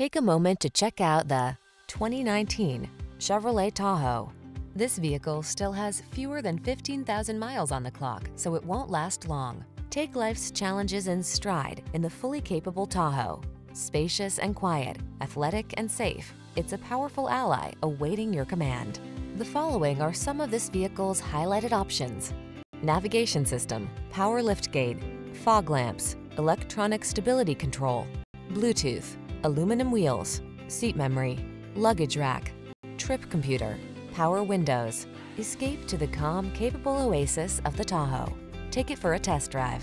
Take a moment to check out the 2019 Chevrolet Tahoe. This vehicle still has fewer than 15,000 miles on the clock, so it won't last long. Take life's challenges in stride in the fully capable Tahoe. Spacious and quiet, athletic and safe, it's a powerful ally awaiting your command. The following are some of this vehicle's highlighted options. Navigation system, power liftgate, fog lamps, electronic stability control, Bluetooth, aluminum wheels, seat memory, luggage rack, trip computer, power windows. Escape to the calm, capable oasis of the Tahoe. Take it for a test drive.